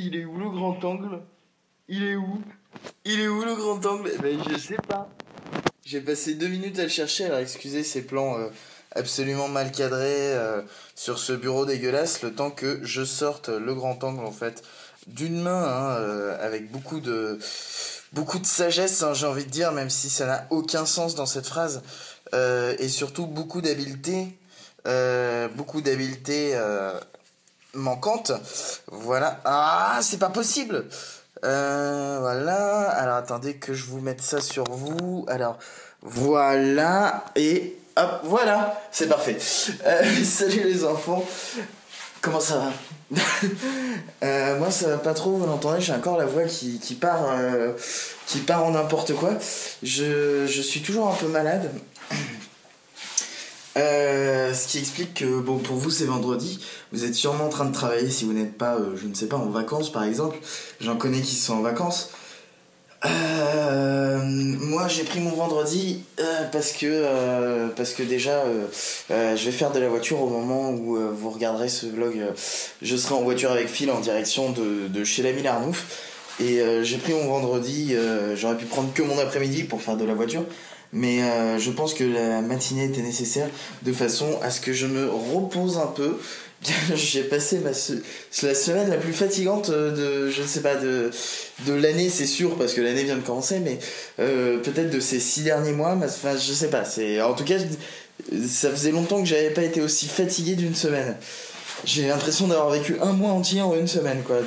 il est où le grand angle? Il est où? Il est où le grand angle? Ben je sais pas. J'ai passé deux minutes à le chercher, alors excusez ces plans euh, absolument mal cadrés euh, sur ce bureau dégueulasse, le temps que je sorte le grand angle en fait d'une main, hein, euh, avec beaucoup de beaucoup de sagesse, hein, j'ai envie de dire, même si ça n'a aucun sens dans cette phrase, et surtout beaucoup d'habileté, beaucoup d'habileté manquante. Voilà. Ah, c'est pas possible. Euh, voilà. Alors attendez que je vous mette ça sur vous. Alors voilà et hop, voilà, c'est parfait. Euh, salut les enfants. Comment ça va? Euh, Moi ça va pas trop, vous l'entendez, j'ai encore la voix qui, qui part qui part en n'importe quoi. Je, je suis toujours un peu malade. Euh, ce qui explique que, bon, pour vous, c'est vendredi. Vous êtes sûrement en train de travailler si vous n'êtes pas, euh, je ne sais pas, en vacances par exemple. J'en connais qui sont en vacances. Euh, moi, j'ai pris mon vendredi parce que parce que déjà, je vais faire de la voiture au moment où vous regarderez ce vlog. je serai en voiture avec Phil en direction de, de chez l'ami Larnouf. Et j'ai pris mon vendredi. J'aurais pu prendre que mon après-midi pour faire de la voiture. Mais euh, je pense que la matinée était nécessaire de façon à ce que je me repose un peu. J'ai passé la semaine la plus fatigante de, je ne sais pas, de, de l'année, c'est sûr, parce que l'année vient de commencer, mais euh, peut-être de ces six derniers mois. Enfin, je sais pas. En tout cas, ça faisait longtemps que j'avais pas été aussi fatigué d'une semaine. J'ai l'impression d'avoir vécu un mois entier en une semaine, quoi.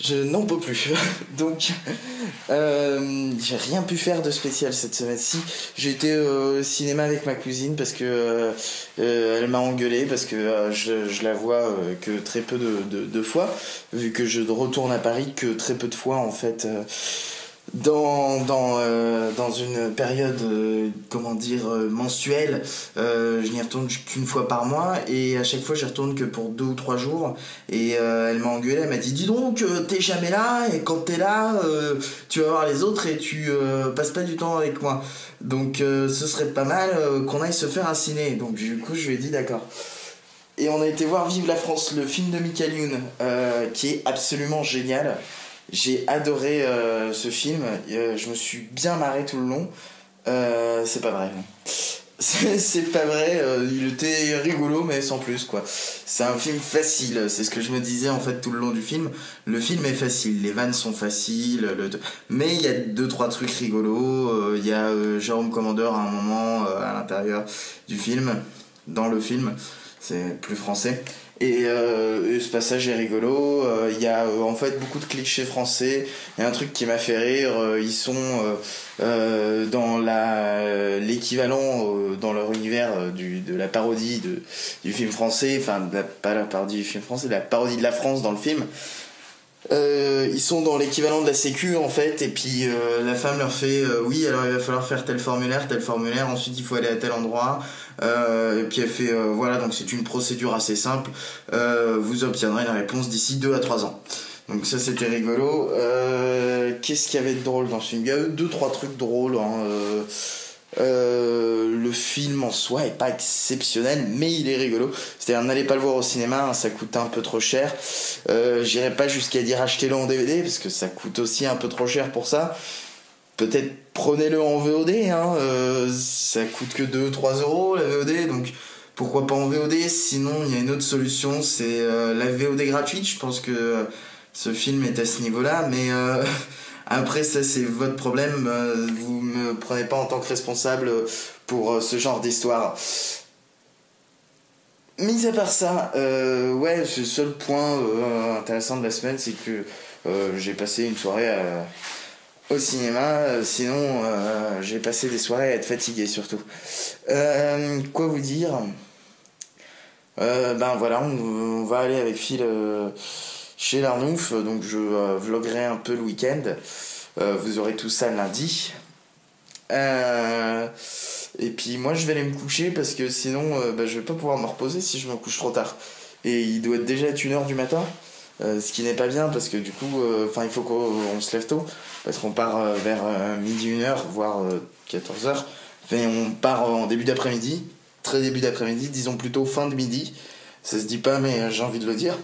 Je n'en peux plus. Donc, euh, j'ai rien pu faire de spécial cette semaine-ci. J'ai été au cinéma avec ma cousine parce que euh, elle m'a engueulé parce que euh, je, je, la vois que très peu de, de, de, fois, vu que je retourne à Paris que très peu de fois en fait dans, dans, euh, dans une période, euh, comment dire, euh, mensuelle, je n'y retourne qu'une fois par mois. Et à chaque fois je retourne que pour deux ou trois jours. Et elle m'a engueulé, elle m'a dit dis donc t'es jamais là. Et quand t'es là tu vas voir les autres et tu passes pas du temps avec moi. Donc ce serait pas mal qu'on aille se faire un ciné. Donc du coup je lui ai dit d'accord. Et on a été voir Vive la France, le film de Michael Youn, qui est absolument génial. J'ai adoré euh, ce film. Euh, je me suis bien marré tout le long. Euh, c'est pas vrai. C'est pas vrai. il était rigolo, mais sans plus, quoi. C'est un film facile. C'est ce que je me disais, en fait, tout le long du film. Le film est facile. Les vannes sont faciles. Le... Mais il y a deux, trois trucs rigolos. Il y a Jérôme Commandeur à un moment à l'intérieur du film. Dans le film. C'est plus français. Euh, et, ce passage est rigolo. Euh, il y a euh, en fait beaucoup de clichés français. Il y a un truc qui m'a fait rire. ils sont dans la l'équivalent dans leur univers du, de la parodie de, du film français. Enfin, pas la parodie du film français, la parodie de la France dans le film. Euh, ils sont dans l'équivalent de la sécu en fait et puis euh, la femme leur fait euh, oui alors il va falloir faire tel formulaire tel formulaire ensuite il faut aller à tel endroit et puis elle fait voilà donc c'est une procédure assez simple vous obtiendrez une réponse d'ici 2 à 3 ans. Donc ça c'était rigolo. Qu'est-ce qu'il y avait de drôle dans ce film il y a eu deux trois trucs drôles hein, euh, le film en soi est pas exceptionnel, mais il est rigolo. C'est-à-dire, n'allez pas le voir au cinéma, hein, ça coûte un peu trop cher. Euh, J'irai pas jusqu'à dire achetez-le en DVD, parce que ça coûte aussi un peu trop cher pour ça. Peut-être prenez-le en VOD, hein, euh, ça coûte que 2-3 euros la VOD, donc pourquoi pas en VOD Sinon, il y a une autre solution, c'est la VOD gratuite. Je pense que ce film est à ce niveau-là, mais Après, ça, c'est votre problème. Euh, vous me prenez pas en tant que responsable pour euh, ce genre d'histoire. Mis à part ça, euh, ouais, le seul point intéressant de la semaine, c'est que j'ai passé une soirée au cinéma. sinon, j'ai passé des soirées à être fatigué surtout. quoi vous dire? Ben voilà, on, va aller avec Phil chez l'Arnouf. Donc je euh, vloguerai un peu le week-end. Euh, vous aurez tout ça lundi. Euh, et puis moi je vais aller me coucher parce que sinon bah, je vais pas pouvoir me reposer si je me couche trop tard. Et il doit être déjà être 1h du matin. ce qui n'est pas bien parce que du coup, enfin il faut qu'on se lève tôt parce qu'on part vers midi 1h, voire 14h. Enfin, on part en début d'après-midi, très début d'après-midi, disons plutôt fin de midi. Ça se dit pas, mais j'ai envie de le dire.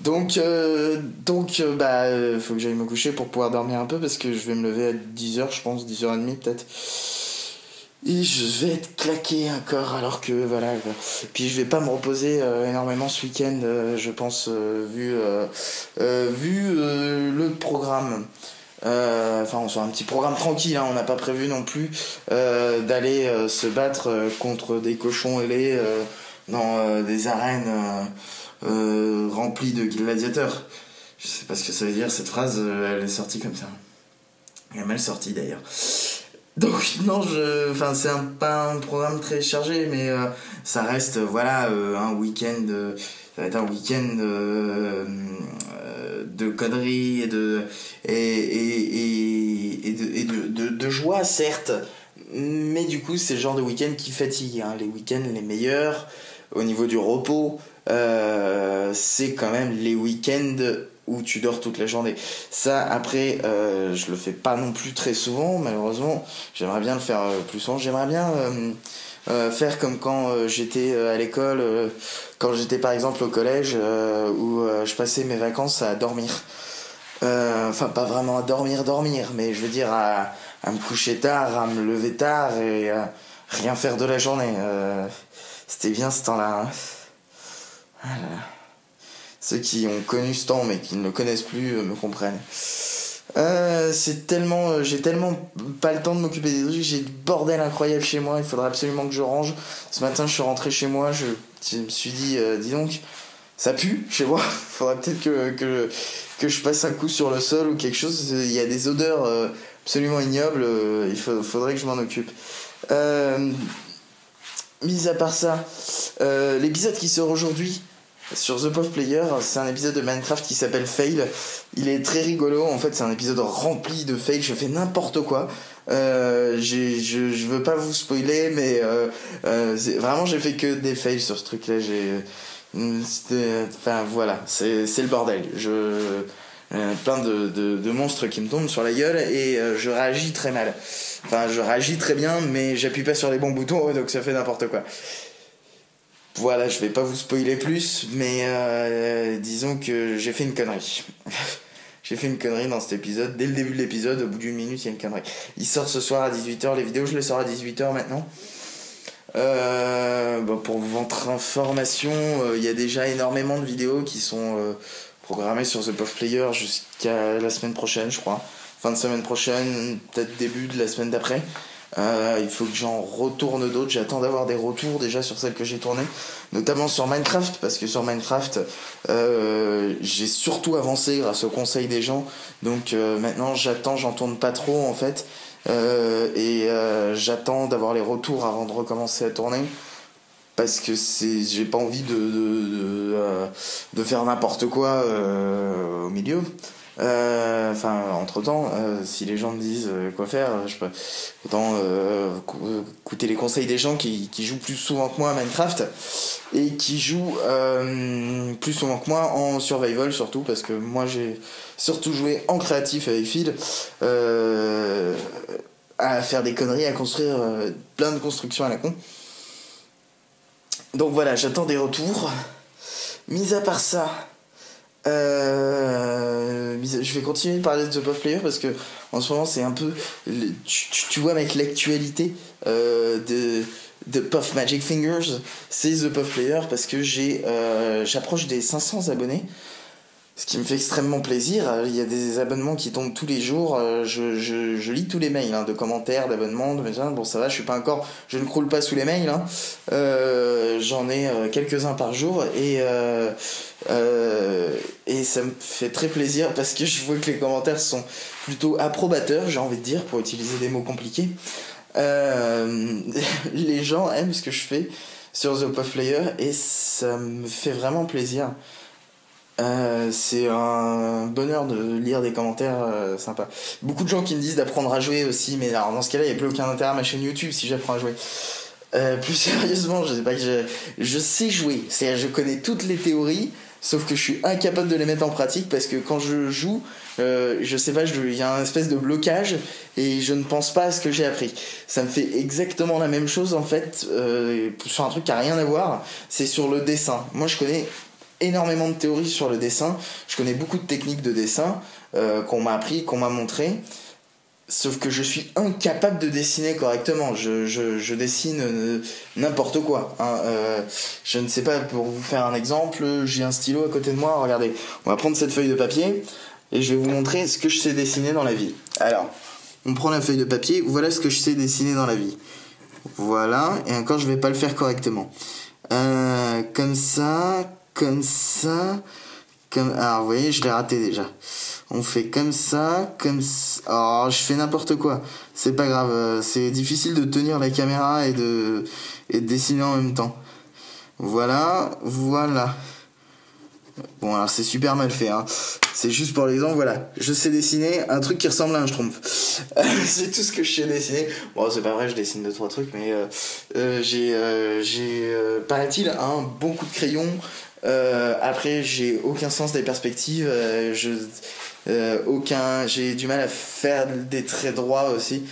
Donc, euh, donc euh, bah, faut que j'aille me coucher pour pouvoir dormir un peu parce que je vais me lever à 10h, je pense, 10h30 peut-être. Et je vais être claqué encore alors que voilà. Puis je vais pas me reposer énormément ce week-end, je pense, vu, vu le programme. enfin, on soit un petit programme tranquille, hein, on n'a pas prévu non plus d'aller se battre contre des cochons ailés dans des arènes euh, rempli de gladiateurs. Je sais pas ce que ça veut dire, cette phrase, euh, elle est sortie comme ça. Elle est mal sortie d'ailleurs. Donc non, je, enfin c'est pas un programme très chargé, mais euh, ça reste voilà un week-end, ça va être un week-end de conneries et de et, et, et, de, de, de, joie certes, mais du coup c'est le genre de week-end qui fatigue. Hein. Les week-ends les meilleurs au niveau du repos, euh, c'est quand même les week-ends où tu dors toute la journée. Ça, après, euh, je le fais pas non plus très souvent, malheureusement. J'aimerais bien le faire euh, plus souvent. J'aimerais bien faire comme quand j'étais à l'école, quand j'étais par exemple au collège, où je passais mes vacances à dormir. Enfin, pas vraiment à dormir, dormir, mais je veux dire à, à me coucher tard, à me lever tard et rien faire de la journée. C'était bien ce temps-là. Hein. Ceux qui ont connu ce temps mais qui ne le connaissent plus euh, me comprennent. Euh, c'est tellement, euh, j'ai tellement pas le temps de m'occuper des trucs, j'ai du bordel incroyable chez moi, il faudrait absolument que je range. Ce matin, je suis rentré chez moi, je, me suis dit, dis donc, ça pue chez moi, faudrait peut-être que, que, que, je passe un coup sur le sol ou quelque chose, il y a des odeurs absolument ignobles, il faudrait que je m'en occupe. mis à part ça, l'épisode qui sort aujourd'hui, sur The Puff Player, c'est un épisode de Minecraft qui s'appelle Fail. Il est très rigolo, en fait c'est un épisode rempli de fail, je fais n'importe quoi. Euh, je, je veux pas vous spoiler, mais euh, euh, vraiment j'ai fait que des fails sur ce truc-là. J'ai, enfin voilà, c'est le bordel. Je plein de, de, de, monstres qui me tombent sur la gueule et je réagis très mal. Enfin, je réagis très bien, mais j'appuie pas sur les bons boutons, donc ça fait n'importe quoi. Voilà, je vais pas vous spoiler plus, mais euh, disons que j'ai fait une connerie. j'ai fait une connerie dans cet épisode. Dès le début de l'épisode, au bout d'une minute, il y a une connerie. Il sort ce soir à 18h, les vidéos, je les sors à 18h maintenant. Euh, bah, pour votre information, euh, il y a déjà énormément de vidéos qui sont programmées sur The Puff Player jusqu'à la semaine prochaine, je crois. Fin de semaine prochaine, peut-être début de la semaine d'après. Euh, il faut que j'en retourne d'autres. J'attends d'avoir des retours déjà sur celles que j'ai tournées, notamment sur Minecraft, parce que sur Minecraft, euh, j'ai surtout avancé grâce au conseil des gens. Donc euh, maintenant, j'attends, j'en tourne pas trop en fait, et j'attends d'avoir les retours avant de recommencer à tourner. Parce que j'ai pas envie de, de, de faire n'importe quoi au milieu. Euh, enfin, entre temps, euh, si les gens me disent euh, quoi faire, je peux autant écouter les conseils des gens qui, jouent plus souvent que moi à Minecraft et qui jouent plus souvent que moi en survival surtout parce que moi j'ai surtout joué en créatif avec Phil à faire des conneries, à construire plein de constructions à la con. Donc voilà, j'attends des retours. Mis à part ça, je vais continuer de parler de The Puff Player parce que en ce moment c'est un peu tu, vois avec l'actualité euh, de Puff Magic Fingers c'est The Puff Player parce que j'ai euh, j'approche des 500 abonnés ce qui me fait extrêmement plaisir. Il y a des abonnements qui tombent tous les jours. Euh, je, lis tous les mails hein, de commentaires, d'abonnements, de Bon, ça va, je suis pas encore, je ne croule pas sous les mails. Hein. Euh, J'en ai euh, quelques-uns par jour et euh, et ça me fait très plaisir parce que je vois que les commentaires sont plutôt approbateurs, j'ai envie de dire, pour utiliser des mots compliqués. les gens aiment ce que je fais sur The Puff Player et ça me fait vraiment plaisir. Euh, c'est un bonheur de lire des commentaires euh, sympas. Beaucoup de gens qui me disent d'apprendre à jouer aussi, mais alors dans ce cas-là, il n'y a plus aucun intérêt à ma chaîne YouTube si j'apprends à jouer. Euh, plus sérieusement, je sais jouer, c'est-à-dire je connais toutes les théories, sauf que je suis incapable de les mettre en pratique parce que quand je joue, je sais pas, il y a un espèce de blocage et je ne pense pas à ce que j'ai appris. Ça me fait exactement la même chose en fait sur un truc qui a rien à voir, c'est sur le dessin. Moi je connais énormément de théories sur le dessin, je connais beaucoup de techniques de dessin euh, qu'on m'a appris, qu'on m'a montré. Sauf que je suis incapable de dessiner correctement. Je, je, dessine euh, n'importe quoi. Hein. Euh, je ne sais pas, pour vous faire un exemple, j'ai un stylo à côté de moi. Regardez, on va prendre cette feuille de papier et je vais vous montrer ce que je sais dessiner dans la vie. Alors, on prend la feuille de papier, voilà ce que je sais dessiner dans la vie. Voilà, et encore je vais pas le faire correctement. Comme ça, comme ça, comme... Alors vous voyez, je l'ai raté déjà. On fait comme ça, comme ça. Oh, je fais n'importe quoi. C'est pas grave, euh, c'est difficile de tenir la caméra et de, et de dessiner en même temps. Voilà, voilà. Bon, alors c'est super mal fait, hein. C'est juste pour l'exemple, voilà. Je sais dessiner un truc qui ressemble à un schtroumpf. c'est tout ce que je sais dessiner. Bon, c'est pas vrai, je dessine deux, trois trucs, mais euh, euh, j'ai, euh, j'ai paraît-il, un bon coup de crayon. Après, j'ai aucun sens des perspectives. je, aucun, j'ai du mal à faire des traits droits aussi.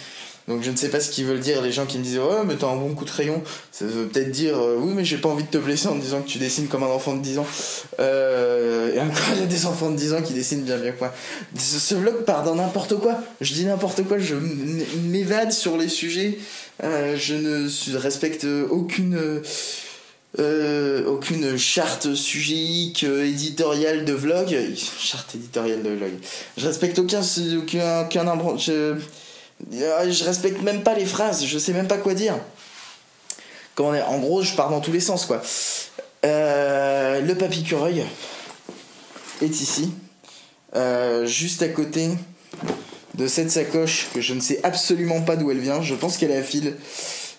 Donc je ne sais pas ce qu'ils veulent dire les gens qui me disent ouais mais t'as un bon coup de crayon. Ça veut peut-être dire euh, oui mais j'ai pas envie de te blesser en disant que tu dessines comme un enfant de 10 ans. Euh, et encore il y a des enfants de 10 ans qui dessinent bien mieux que moi. Ce, vlog part dans n'importe quoi. Je dis n'importe quoi, je m'évade sur les sujets. Euh, je ne respecte aucune... aucune charte sujique éditoriale de vlog. Charte éditoriale de vlog. Je respecte aucun, aucun, aucun je, euh, je respecte même pas les phrases, je sais même pas quoi dire. Comment En gros, je pars dans tous les sens, quoi. Euh, le papicureuil est ici, euh, juste à côté de cette sacoche que je ne sais absolument pas d'où elle vient. Je pense qu'elle est à fil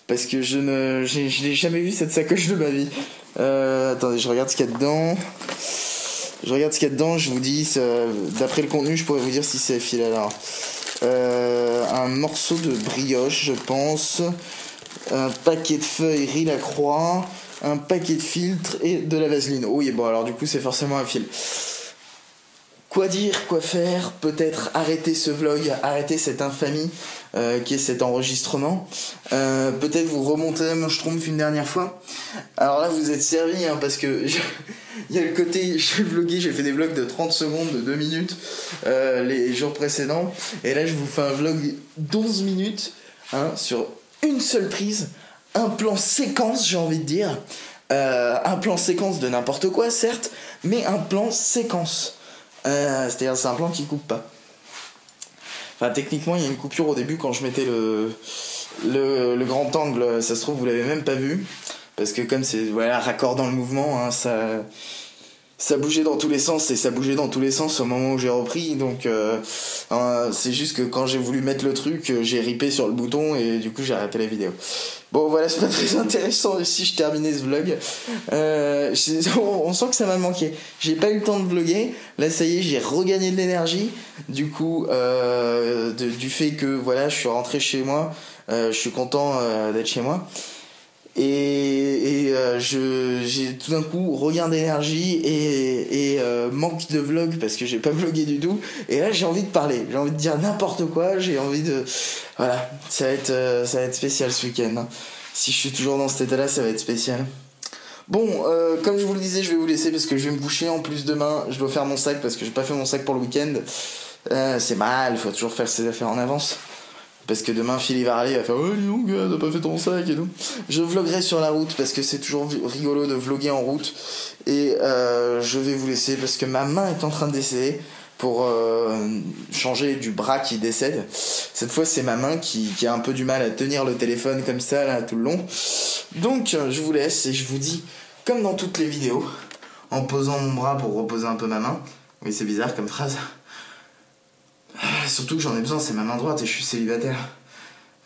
parce que je ne, je, n'ai jamais vu cette sacoche de ma vie. attendez, je regarde ce qu'il y a dedans. Je regarde ce qu'il y a dedans. Je vous dis, d'après le contenu, je pourrais vous dire si c'est fil alors. Euh, un morceau de brioche, je pense, un paquet de feuilles riz la croix, un paquet de filtres et de la vaseline. Oui, bon, alors du coup, c'est forcément un fil. Quoi dire, quoi faire Peut-être arrêter ce vlog, arrêter cette infamie euh, qui est cet enregistrement. Euh, peut-être vous remonter mon schtroumpf une dernière fois. Alors là, vous êtes servi hein, parce que il y a le côté j'ai vlogué, j'ai fait des vlogs de 30 secondes, de 2 minutes euh, les jours précédents. Et là, je vous fais un vlog 12 minutes hein, sur une seule prise, un plan séquence, j'ai envie de dire. un plan séquence de n'importe quoi, certes, mais un plan séquence. Euh, c'est-à-dire c'est un plan qui coupe pas. Enfin techniquement il y a une coupure au début quand je mettais le, le, grand angle, ça se trouve vous l'avez même pas vu. Parce que comme c'est voilà, raccord dans le mouvement, hein, ça, ça bougeait dans tous les sens et ça bougeait dans tous les sens au moment où j'ai repris donc euh, hein, c'est juste que quand j'ai voulu mettre le truc j'ai ripé sur le bouton et du coup j'ai arrêté la vidéo. Bon voilà c'est pas très intéressant ici je terminais ce vlog. Euh, on, sent que ça m'a manqué. J'ai pas eu le temps de vlogger. Là ça y est j'ai regagné de l'énergie. Du coup euh, du fait que voilà je suis rentré chez moi je suis content d'être chez moi et, et euh, j'ai tout d'un coup regain d'énergie et, et euh, manque de vlog parce que j'ai pas vlogué du tout et là j'ai envie de parler j'ai envie de dire n'importe quoi j'ai envie de voilà ça va être euh, ça va être spécial ce week-end hein. si je suis toujours dans cet état là ça va être spécial Bon, comme je vous le disais, je vais vous laisser parce que je vais me boucher. En plus, demain, je dois faire mon sac parce que j'ai pas fait mon sac pour le week-end. c'est mal, faut toujours faire ses affaires en avance. Parce que demain, Phil va arriver, il va faire Oh, dis gars, t'as pas fait ton sac et tout. Je vloguerai sur la route parce que c'est toujours rigolo de vloguer en route. Et euh, je vais vous laisser parce que ma main est en train de décéder pour euh, changer du bras qui décède. Cette fois, c'est ma main qui, qui, a un peu du mal à tenir le téléphone comme ça, là, tout le long. Donc, je vous laisse et je vous dis, comme dans toutes les vidéos, en posant mon bras pour reposer un peu ma main. Oui, c'est bizarre comme phrase. Surtout que j'en ai besoin, c'est ma main droite et je suis célibataire.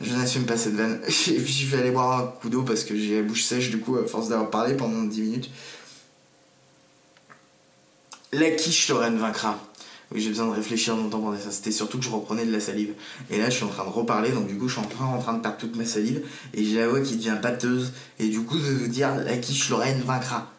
Je n'assume pas cette vanne. Et puis je vais aller boire un coup d'eau parce que j'ai la bouche sèche du coup à force d'avoir parlé pendant 10 minutes. La quiche Lorraine vaincra. Oui, j'ai besoin de réfléchir longtemps pendant ça. C'était surtout que je reprenais de la salive. Et là, je suis en train de reparler, donc du coup, je suis en en train de perdre toute ma salive. Et j'ai la voix qui devient pâteuse. Et du coup, de dire la quiche Lorraine vaincra.